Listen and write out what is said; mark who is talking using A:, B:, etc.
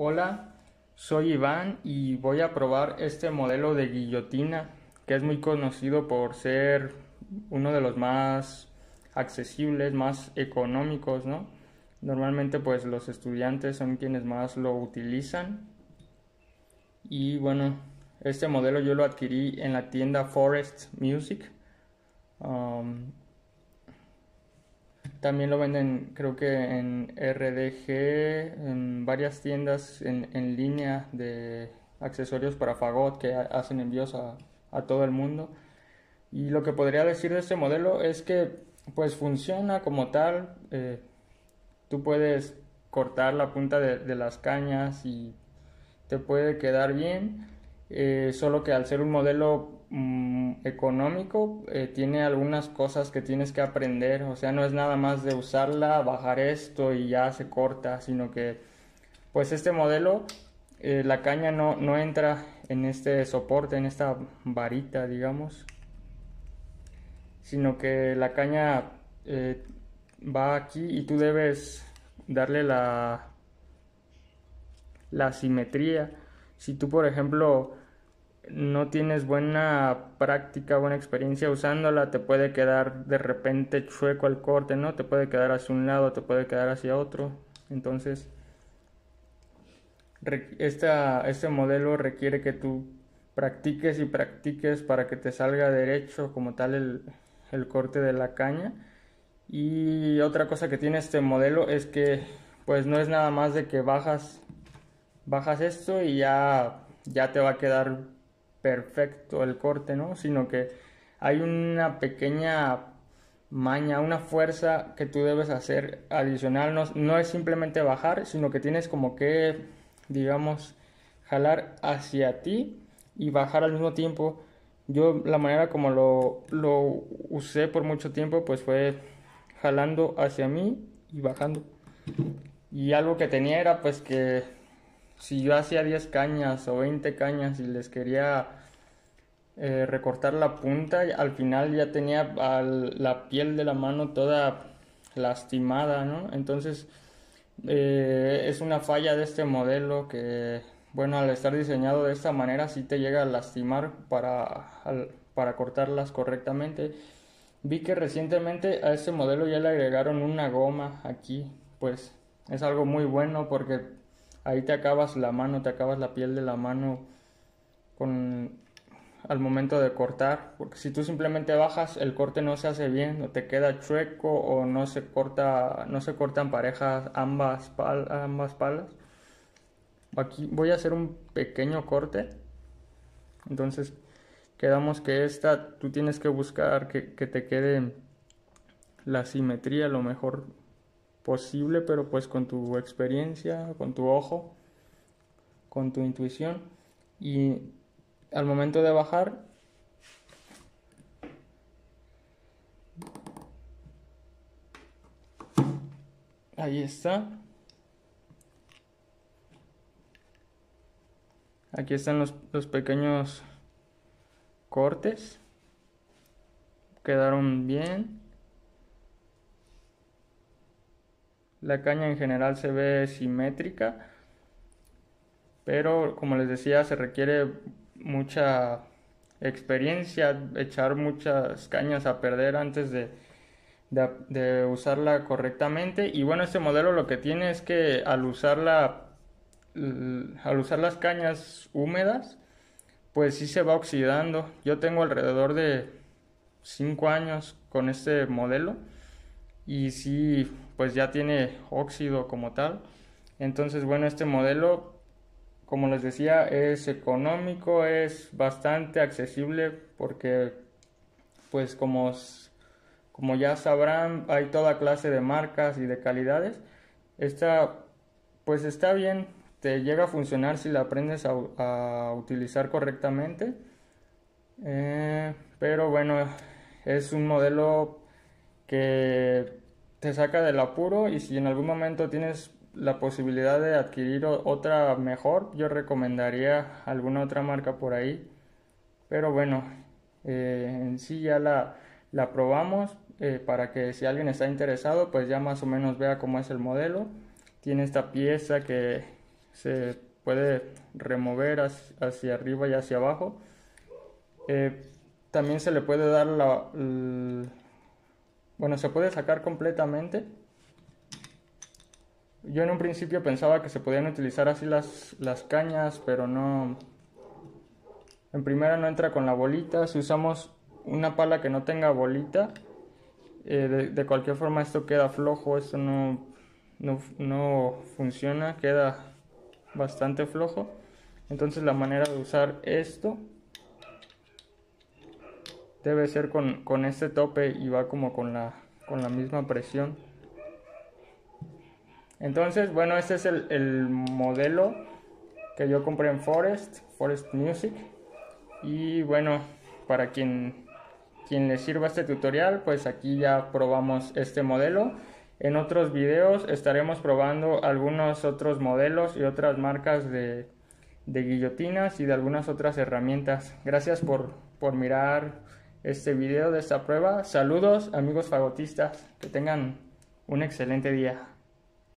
A: Hola, soy Iván y voy a probar este modelo de guillotina que es muy conocido por ser uno de los más accesibles, más económicos, ¿no? Normalmente pues los estudiantes son quienes más lo utilizan y bueno, este modelo yo lo adquirí en la tienda Forest Music. Um, también lo venden creo que en RDG, en varias tiendas en, en línea de accesorios para fagot que hacen envíos a, a, todo el mundo. Y lo que podría decir de este modelo es que pues funciona como tal. Eh, tú puedes cortar la punta de, de, las cañas y te puede quedar bien. Eh, solo que al ser un modelo Mm, económico eh, tiene algunas cosas que tienes que aprender, o sea, no es nada más de usarla, bajar esto y ya se corta, sino que pues este modelo, eh, la caña no, no entra en este soporte, en esta varita, digamos, sino que la caña va aquí y tú debes darle la, la simetría. Si tú, por ejemplo, no tienes buena práctica, buena experiencia usándola, te puede quedar de repente chueco el corte, ¿no? Te puede quedar hacia un lado, te puede quedar hacia otro. Entonces, esta, este modelo requiere que tú practiques y practiques para que te salga derecho como tal el, el corte de la caña. Y otra cosa que tiene este modelo es que pues no es nada más de que bajas bajas esto y ya ya te va a quedar perfecto el corte, ¿no? Sino que hay una pequeña maña, una fuerza que tú debes hacer adicional. No, es simplemente bajar, sino que tienes como que, digamos, jalar hacia ti y bajar al mismo tiempo. Yo la manera como lo, lo usé por mucho tiempo, pues fue jalando hacia mí y bajando. Y algo que tenía era pues que si yo hacía 10 cañas o 20 cañas y les quería eh, recortar la punta, al final ya tenía la piel de la mano toda lastimada, ¿no? Entonces eh, es una falla de este modelo que, bueno, al estar diseñado de esta manera sí te llega a lastimar para, para cortarlas correctamente. Vi que recientemente a este modelo ya le agregaron una goma aquí, pues es algo muy bueno porque ahí te acabas la mano, te acabas la piel de la mano con al momento de cortar, porque si tú simplemente bajas, el corte no se hace bien, o te queda chueco o no se corta, no se cortan parejas ambas, ambas palas. Aquí voy a hacer un pequeño corte. Entonces, quedamos que esta tú tienes que buscar que, que te quede la simetría lo mejor posible, pero pues con tu experiencia, con tu ojo, con tu intuición y al momento de bajar ahí está. Aquí están los, los pequeños cortes. Quedaron bien la caña en general se ve simétrica pero como les decía se requiere mucha experiencia, echar muchas cañas a perder antes de, de, usarla correctamente. Y bueno, este modelo lo que tiene es que al al usar las cañas húmedas, pues sí se va oxidando. Yo tengo alrededor de 5 años con este modelo y sí, pues ya tiene óxido como tal. Entonces, bueno, este modelo como les decía, es económico, es bastante accesible porque, pues como, como ya sabrán, hay toda clase de marcas y de calidades. Esta, pues está bien, te llega a funcionar si la aprendes a, utilizar correctamente. Eh, pero bueno, es un modelo que te saca del apuro y si en algún momento tienes la posibilidad de adquirir otra mejor, yo recomendaría alguna otra marca por ahí. Pero bueno, eh, en sí ya la, la probamos eh, para que si alguien está interesado, pues ya más o menos vea cómo es el modelo. Tiene esta pieza que se puede remover hacia arriba y hacia abajo. Eh, también se le puede dar la... bueno, se puede sacar completamente. Yo en un principio pensaba que se podían utilizar así las, las cañas, pero no... En primera no entra con la bolita. Si usamos una pala que no tenga bolita, eh, de, cualquier forma esto queda flojo, esto no, no, no funciona, queda bastante flojo. Entonces la manera de usar esto debe ser con, este tope y va como con la, con la misma presión. Entonces, bueno, este es el, el modelo que yo compré en Forest, Forest Music. Y bueno, para quien, quien le sirva este tutorial, pues aquí ya probamos este modelo. En otros videos estaremos probando algunos otros modelos y otras marcas de, guillotinas y de algunas otras herramientas. Gracias por, por mirar este video de esta prueba. Saludos amigos fagotistas, que tengan un excelente día.